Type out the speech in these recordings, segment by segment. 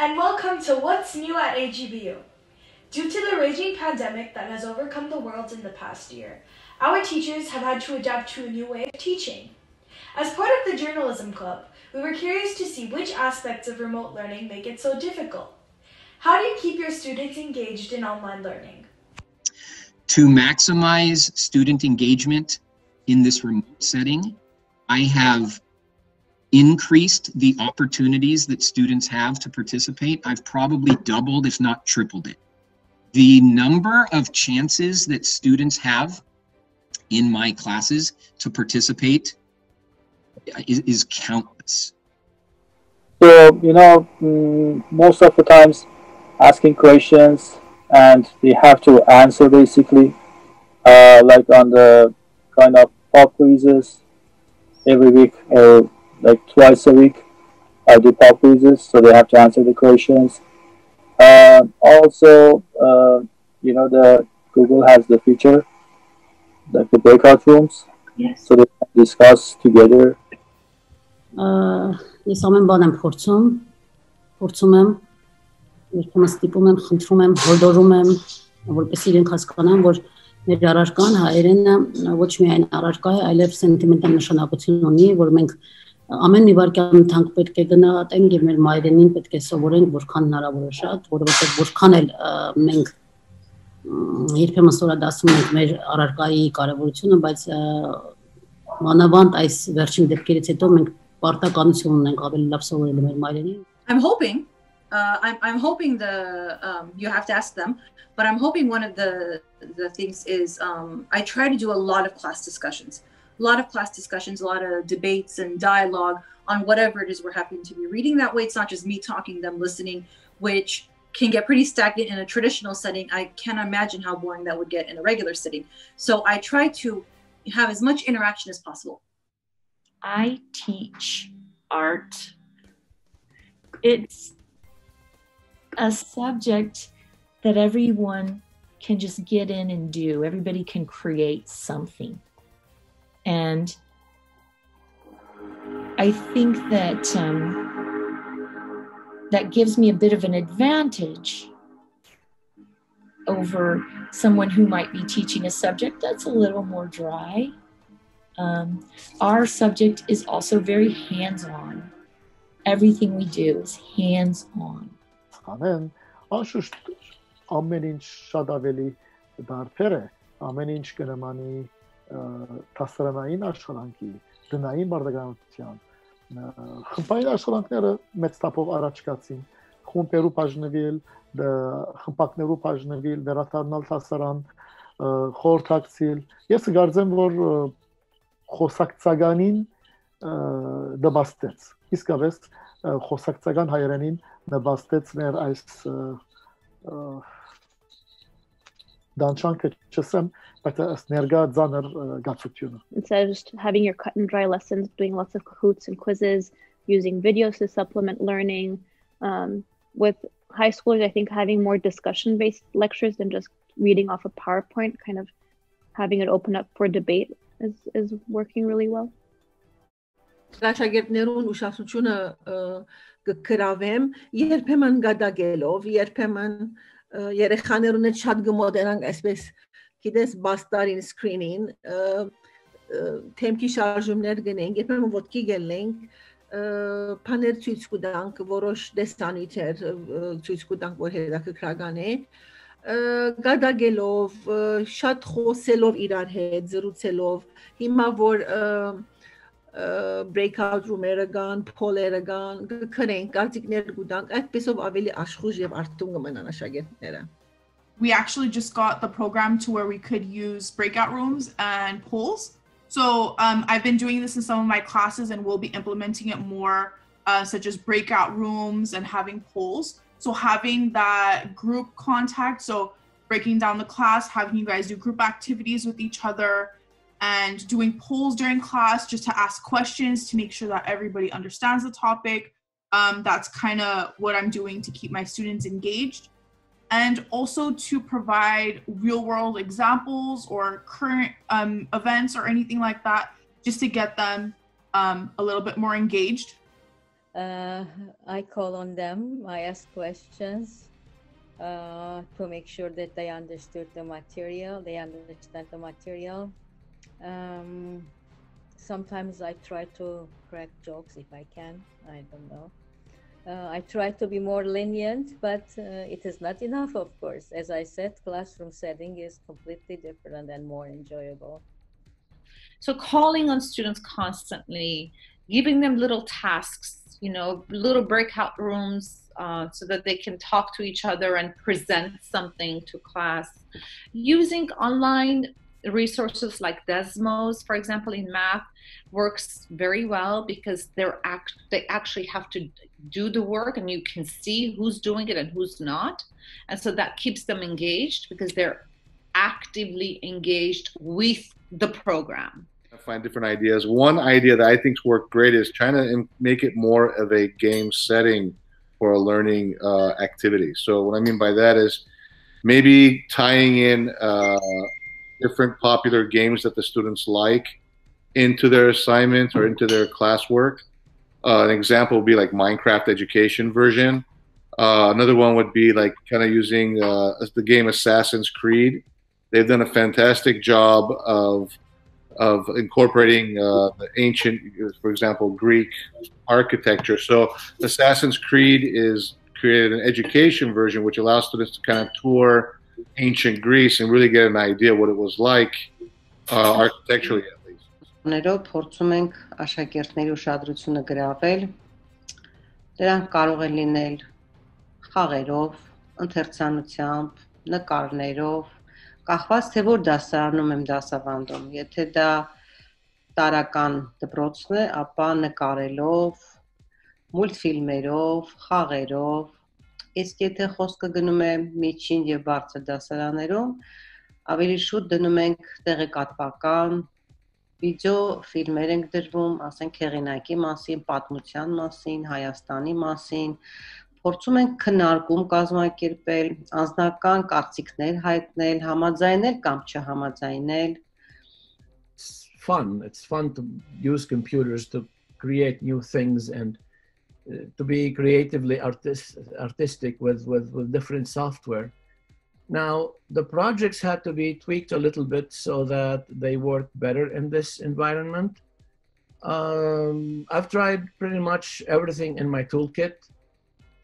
and welcome to What's New at AGBU. Due to the raging pandemic that has overcome the world in the past year, our teachers have had to adapt to a new way of teaching. As part of the Journalism Club, we were curious to see which aspects of remote learning make it so difficult. How do you keep your students engaged in online learning? To maximize student engagement in this remote setting, I have increased the opportunities that students have to participate. I've probably doubled, if not tripled it. The number of chances that students have in my classes to participate is, is countless. So, you know, mm, most of the times asking questions and they have to answer basically, uh, like on the kind of pop quizzes every week or like twice a week. I do pop quizzes, so they have to answer the questions. Uh, also, uh, you know, the Google has the feature, like the breakout rooms. Yes. So they can discuss together. Ես ամեն բան եմ փորձում, փորձում եմ, երբեմն ստիպում եմ, խնդրում եմ, հորդորում եմ, որպեսզի իրենք հասկանան, որ մեր առարկան հայերենը ոչ միայն առարկա է, այլև սենտիմենտալ նշանակություն ունի, որ մենք ամեն մի վարքյան թանկ պետք է գնահատենք եւ մեր մայրենին պետք է սովորենք որքան հնարավոր է շատ, որովհետեւ որքան էլ մենք երբեմն ստորադասում ենք մեր առարկայի կարեւորությունը, բայց մանավանդ այս վերջին դեպքերից հետո մենք պարտականություն ունենք ավելի լավ սովորելու մեր մայրենին։ I'm hoping uh, I'm, I'm hoping the um, you have to ask them but i'm hoping one of the the things is um, i try to do a lot of class discussions a lot of class discussions, a lot of debates and dialogue on whatever it is we're happening to be reading. That way, it's not just me talking, them listening, which can get pretty stagnant in a traditional setting. I can't imagine how boring that would get in a regular setting. So I try to have as much interaction as possible. I teach art. It's a subject that everyone can just get in and do. Everybody can create something. I think that um, that gives me a bit of an advantage over someone who might be teaching a subject that's a little more dry. Um, our subject is also very hands on. Everything we do is hands on. Անեն անշուշտ ամեն ինչ շատ ավելի դարբեր է ամեն ինչ կնմանի տասարանային աշխատանքի, դնային բարդականության, խմբային աշխատանքները մեծ տապով առաջ գացին, խումբերու բաժնվել, խմբակներու բաժնվել, վերադառնալ տասարան, խորհրդակցել։ Ես կարծեմ, որ խոսակցականին դբաստեց։ Իսկապես խոսակցական հայերենին նպաստեց մեր այս But Zaner Instead of just having your cut and dry lessons, doing lots of Kahoots and quizzes, using videos to supplement learning. Um, with high schoolers, I think having more discussion based lectures than just reading off a PowerPoint, kind of having it open up for debate is, is working really well. Տղաչագերտներուն ուշացությունը կգրավեմ երբեմն գադագելով, երբեմն երեխաներուն հետ շատ գմոդենանք այսպես գիտես բաստարին սկրինին թեմքի շարժումներ գնենք, երբեմն ոտքի գելենք, բաներ ցույց կտանք, որոշ դեսանյութեր ցույց կտանք, որ հետաքրքրական է, գադագելով, շատ խոսելով իրար հետ, զրուցելով, հիմա որ breakout room-երը կան, փոլերը կան, կքնենք, կարծիքներ կուտանք, այդպեսով ավելի աշխուժ եւ արթուն կմնան աշակերտները we actually just got the program to where we could use breakout rooms and polls. So um, I've been doing this in some of my classes and we'll be implementing it more, uh, such as breakout rooms and having polls. So having that group contact, so breaking down the class, having you guys do group activities with each other, and doing polls during class just to ask questions to make sure that everybody understands the topic. Um, that's kind of what I'm doing to keep my students engaged and also to provide real world examples or current um, events or anything like that, just to get them um, a little bit more engaged. Uh, I call on them, I ask questions uh, to make sure that they understood the material, they understand the material. Um, sometimes I try to crack jokes if I can, I don't know. Uh, I try to be more lenient, but uh, it is not enough, of course. As I said, classroom setting is completely different and more enjoyable. So, calling on students constantly, giving them little tasks, you know, little breakout rooms uh, so that they can talk to each other and present something to class, using online resources like Desmos, for example, in math, works very well because they're act they actually have to do the work and you can see who's doing it and who's not. And so that keeps them engaged because they're actively engaged with the program. I find different ideas. One idea that I think's worked great is trying to make it more of a game setting for a learning uh, activity. So what I mean by that is maybe tying in uh, different popular games that the students like into their assignments or into their classwork. Uh, an example would be like Minecraft education version. Uh, another one would be like kind of using uh, the game Assassin's Creed. They've done a fantastic job of of incorporating uh, the ancient, for example, Greek architecture. So Assassin's Creed is created an education version which allows students to kind of tour ancient Greece and really get an idea what it was like uh, architecturally at least. Ներով փորձում ենք աշակերտների ուշադրությունը գրավել։ Դրանք կարող են լինել խաղերով, ընթերցանությամբ, նկարներով, կախված թե որ դասարանում եմ դասավանդում։ Եթե դա տարական դպրոցն է, ապա նկարելով, մուլտֆիլմերով, խաղերով, Իսկ եթե խոսքը գնում է միջին եւ բարձր դասարաններում, ավելի շուտ դնում ենք տեղեկատվական վիդեո ֆիլմեր ենք դրվում, ասենք հեղինակի մասին, պատմության մասին, Հայաստանի մասին, փորձում ենք քննարկում կազմակերպել, անձնական կարծիքներ հայտնել, համաձայնել կամ չհամաձայնել. fun. It's fun to use computers to create new things and to be creatively artist, artistic with, with, with different software. Now, the projects had to be tweaked a little bit so that they work better in this environment. Um, I've tried pretty much everything in my toolkit,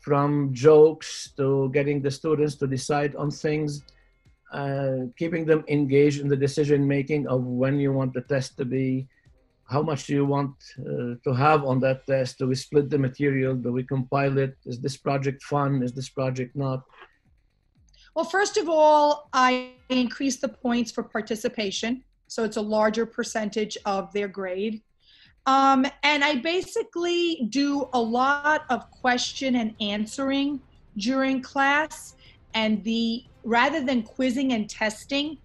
from jokes to getting the students to decide on things, uh, keeping them engaged in the decision making of when you want the test to be, how much do you want uh, to have on that test? Do we split the material? Do we compile it? Is this project fun? Is this project not? Well, first of all, I increase the points for participation. So it's a larger percentage of their grade. Um, and I basically do a lot of question and answering during class. And the rather than quizzing and testing,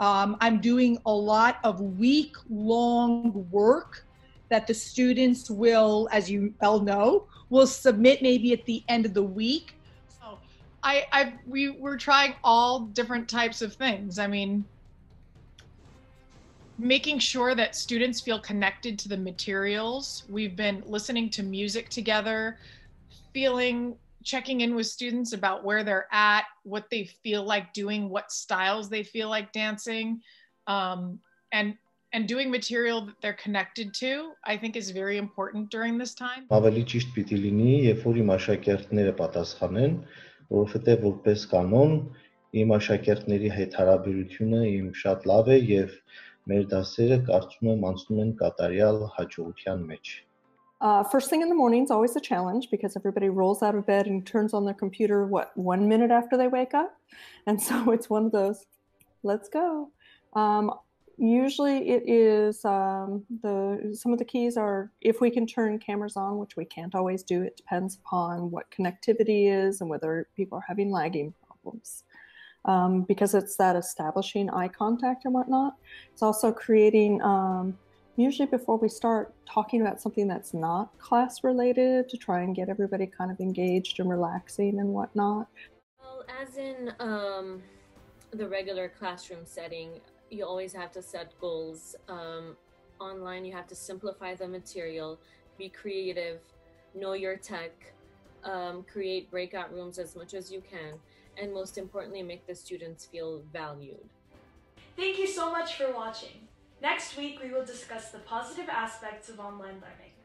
um, I'm doing a lot of week long work that the students will, as you all know, will submit maybe at the end of the week. So I, I we were trying all different types of things. I mean, making sure that students feel connected to the materials. We've been listening to music together, feeling checking in with students about where they're at, what they feel like doing, what styles they feel like dancing, um, and and doing material that they're connected to, I think is very important during this time. Ավելի ճիշտ պիտի լինի, երբ որ իմ աշակերտները պատասխանեն, որովհետև որպես կանոն իմ աշակերտների հետ հարաբերությունը իմ շատ լավ է եւ մեր դասերը կարծում եմ անցնում են կատարյալ հաջողության մեջ։ uh, first thing in the morning is always a challenge because everybody rolls out of bed and turns on their computer, what, one minute after they wake up? And so it's one of those, let's go. Um, usually it is um, the some of the keys are if we can turn cameras on which we can't always do it depends upon what connectivity is and whether people are having lagging problems um, because it's that establishing eye contact and whatnot it's also creating um, usually before we start talking about something that's not class related to try and get everybody kind of engaged and relaxing and whatnot. Well, as in um, the regular classroom setting, you always have to set goals. Um, online, you have to simplify the material, be creative, know your tech, um, create breakout rooms as much as you can, and most importantly, make the students feel valued. Thank you so much for watching. Next week, we will discuss the positive aspects of online learning.